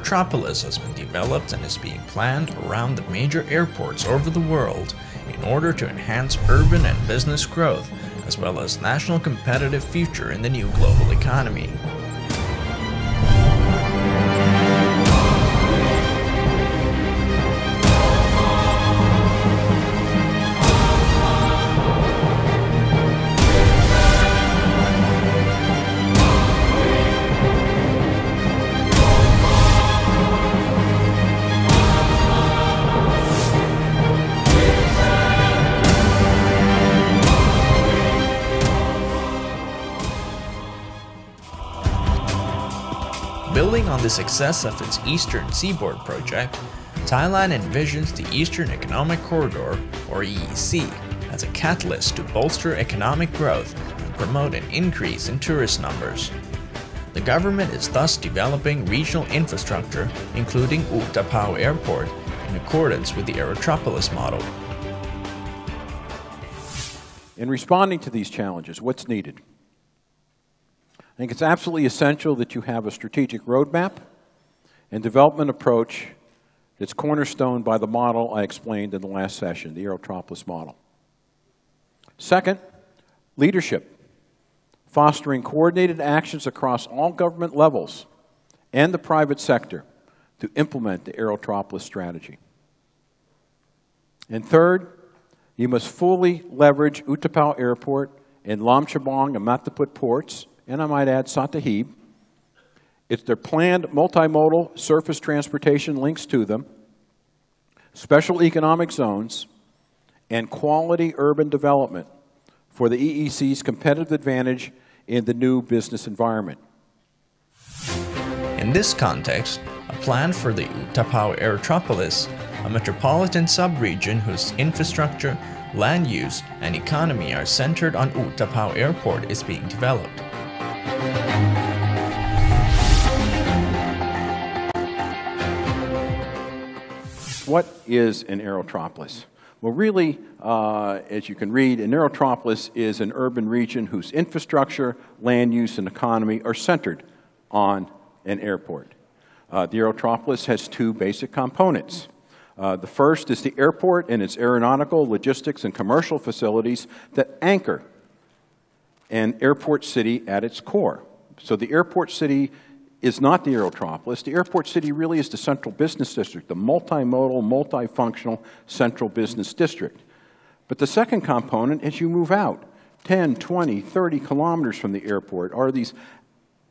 Aerotropolis has been developed and is being planned around the major airports over the world in order to enhance urban and business growth, as well as national competitive future in the new global economy. Building on the success of its Eastern Seaboard project, Thailand envisions the Eastern Economic Corridor, or EEC, as a catalyst to bolster economic growth and promote an increase in tourist numbers. The government is thus developing regional infrastructure, including U-Tapao Airport, in accordance with the Aerotropolis model. In responding to these challenges, what's needed? I think it's absolutely essential that you have a strategic roadmap and development approach that's cornerstoned by the model I explained in the last session, the Aerotropolis model. Second, leadership, fostering coordinated actions across all government levels and the private sector to implement the Aerotropolis strategy. And third, you must fully leverage U-Tapao Airport and Laem Chabang and Map Ta Phut ports and I might add Sattahip. It's their planned multimodal surface transportation links to them, special economic zones, and quality urban development for the EEC's competitive advantage in the new business environment. In this context, a plan for the U-Tapao Aerotropolis, a metropolitan subregion whose infrastructure, land use, and economy are centered on U-Tapao Airport is being developed. What is an aerotropolis? Well, really, uh, as you can read, an aerotropolis is an urban region whose infrastructure, land use, and economy are centered on an airport. Uh, the aerotropolis has two basic components. Uh, the first is the airport and its aeronautical, logistics, and commercial facilities that anchor an airport city at its core. So the airport city is not the aerotropolis. The airport city really is the central business district, the multimodal, multifunctional central business district. But the second component, as you move out 10, 20, 30 kilometers from the airport, are these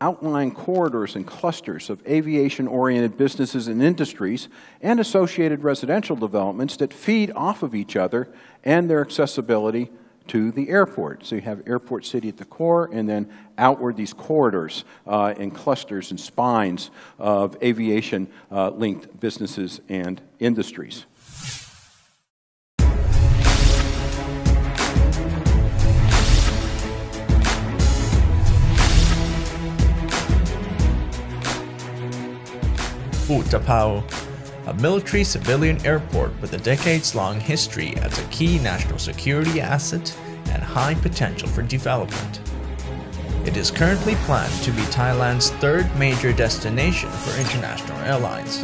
outlying corridors and clusters of aviation-oriented businesses and industries and associated residential developments that feed off of each other and their accessibility to the airport. So you have Airport City at the core, and then outward these corridors uh, and clusters and spines of aviation-linked uh, businesses and industries. U-Tapao, a military civilian airport with a decades-long history as a key national security asset and high potential for development. It is currently planned to be Thailand's third major destination for international airlines.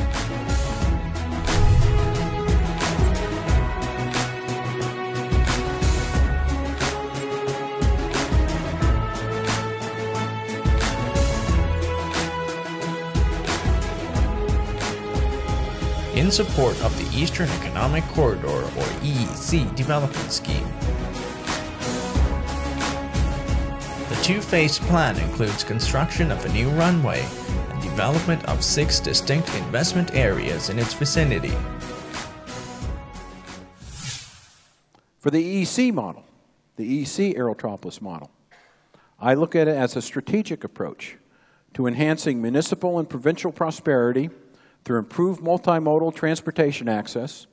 In support of the Eastern Economic Corridor or EEC development scheme. The two-phase plan includes construction of a new runway and development of six distinct investment areas in its vicinity. For the EEC model, the EEC Aerotropolis model, I look at it as a strategic approach to enhancing municipal and provincial prosperity through improved multimodal transportation access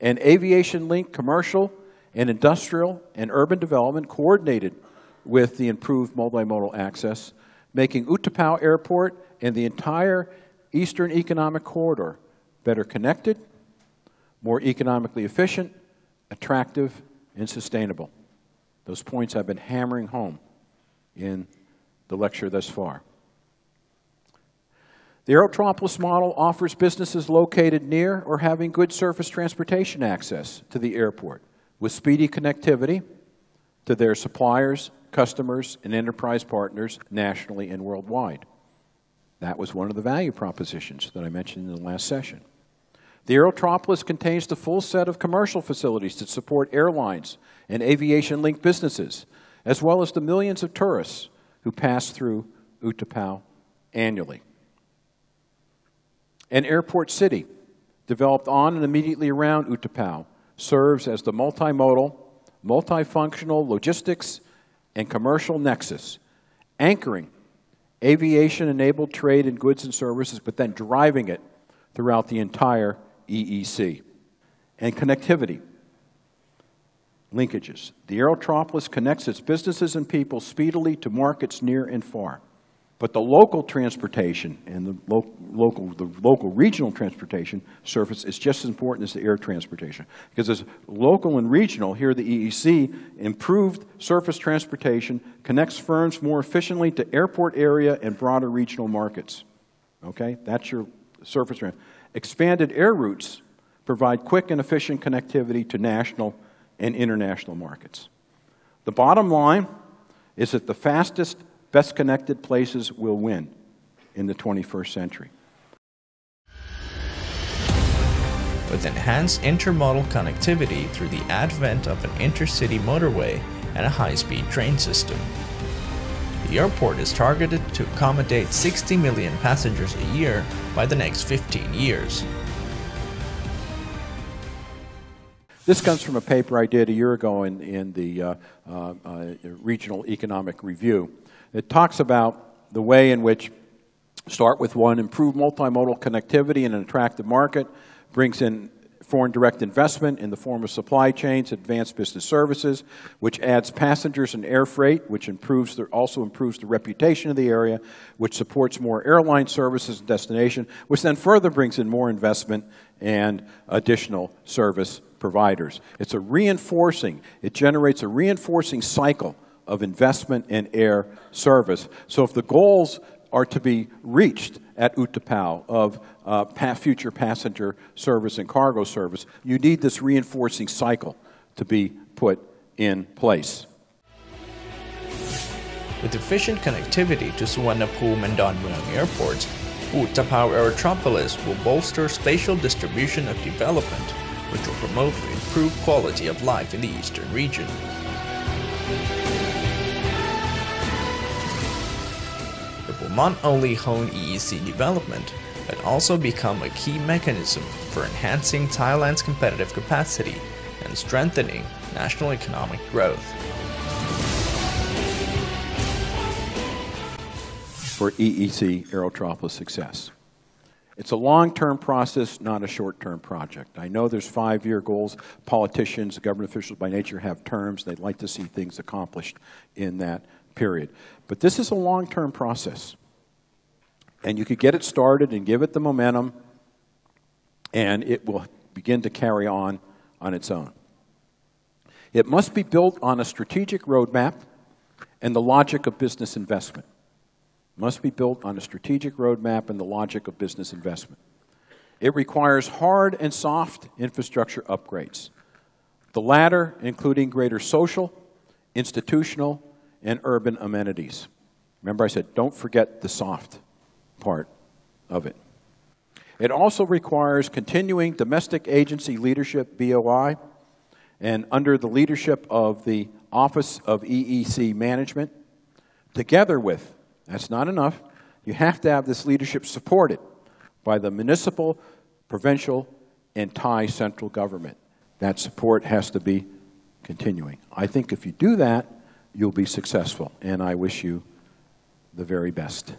and aviation-linked commercial and industrial and urban development coordinated with the improved multimodal access, making U-Tapao Airport and the entire Eastern Economic Corridor better connected, more economically efficient, attractive, and sustainable. Those points I've been hammering home in the lecture thus far. The Aerotropolis model offers businesses located near or having good surface transportation access to the airport with speedy connectivity to their suppliers, customers, and enterprise partners nationally and worldwide. That was one of the value propositions that I mentioned in the last session. The Aerotropolis contains the full set of commercial facilities that support airlines and aviation-linked businesses, as well as the millions of tourists who pass through U-Tapao annually. An airport city, developed on and immediately around U-Tapao, serves as the multimodal, multifunctional logistics and commercial nexus, anchoring aviation-enabled trade in goods and services, but then driving it throughout the entire EEC. And connectivity, linkages. The Aerotropolis connects its businesses and people speedily to markets near and far. But the local transportation and the lo local, the local regional transportation surface is just as important as the air transportation. Because as local and regional, here the EEC, improved surface transportation connects firms more efficiently to airport area and broader regional markets. Okay, that's your surface transportation. Expanded air routes provide quick and efficient connectivity to national and international markets. The bottom line is that the fastest best connected places will win in the 21st century. With enhanced intermodal connectivity through the advent of an intercity motorway and a high-speed train system. The airport is targeted to accommodate 60 million passengers a year by the next 15 years. This comes from a paper I did a year ago in, in the uh, uh, uh, Regional Economic Review. It talks about the way in which start with one, improve multimodal connectivity in an attractive market, brings in foreign direct investment in the form of supply chains, advanced business services, which adds passengers and air freight, which improves the, also improves the reputation of the area, which supports more airline services and destination, which then further brings in more investment and additional service providers. It's a reinforcing, it generates a reinforcing cycle of investment in air service. So if the goals are to be reached at U-Tapao of uh, future passenger service and cargo service, you need this reinforcing cycle to be put in place. With efficient connectivity to Suvarnabhumi and Don Mueang airports, U-Tapao Aerotropolis will bolster spatial distribution of development, which will promote improved quality of life in the eastern region. Not only hone EEC development, but also become a key mechanism for enhancing Thailand's competitive capacity and strengthening national economic growth. For EEC Aerotropolis success. It's a long-term process, not a short-term project. I know there's five-year goals. Politicians, government officials by nature have terms. They'd like to see things accomplished in that period. But this is a long-term process. And you could get it started and give it the momentum, and it will begin to carry on on its own. It must be built on a strategic roadmap and the logic of business investment. Must be built on a strategic roadmap and the logic of business investment. It requires hard and soft infrastructure upgrades, the latter including greater social, institutional, and urban amenities. Remember I said, don't forget the soft part of it. It also requires continuing domestic agency leadership, BOI, and under the leadership of the Office of EEC Management, together with, that's not enough, you have to have this leadership supported by the municipal, provincial, and Thai central government. That support has to be continuing. I think if you do that, you'll be successful, and I wish you the very best.